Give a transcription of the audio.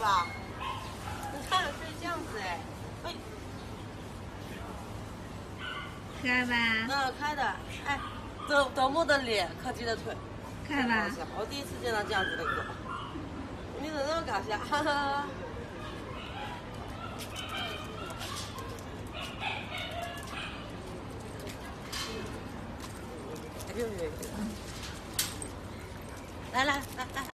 吧？你看了是这样子哎，哎，可爱吧？那可爱的，哎，德德牧的脸，柯基的腿，可爱吧？我第一次见到这样子的狗，你怎么那么搞笑？哈哈。哈来来。来来